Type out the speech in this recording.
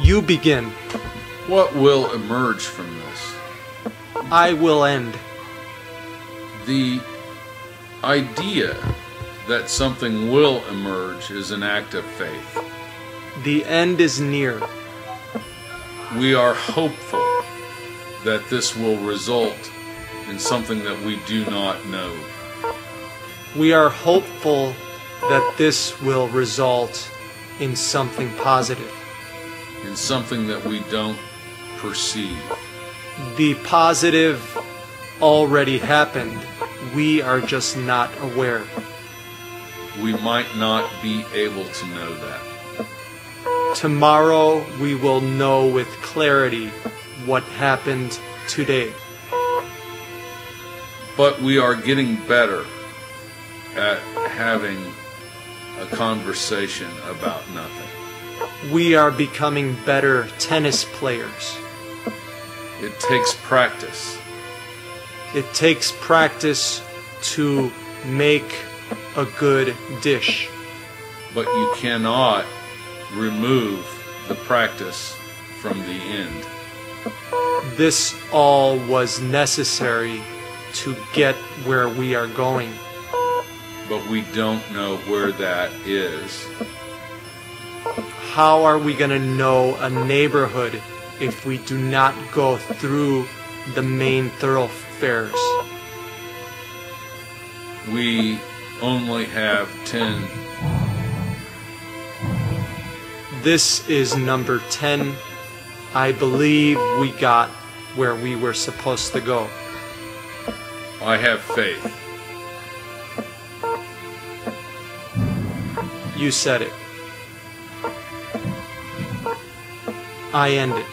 You begin. What will emerge from this? I will end. The idea that something will emerge is an act of faith. The end is near. We are hopeful that this will result in something that we do not know. We are hopeful that this will result in something positive. In something that we don't perceive. The positive already happened. We are just not aware. We might not be able to know that. Tomorrow we will know with clarity what happened today. But we are getting better at having a conversation about nothing. We are becoming better tennis players. It takes practice. It takes practice to make a good dish. But you cannot remove the practice from the end. This all was necessary to get where we are going. But we don't know where that is. How are we going to know a neighborhood if we do not go through the main thoroughfares? We only have 10. This is number 10. I believe we got where we were supposed to go. I have faith. You said it. I end it.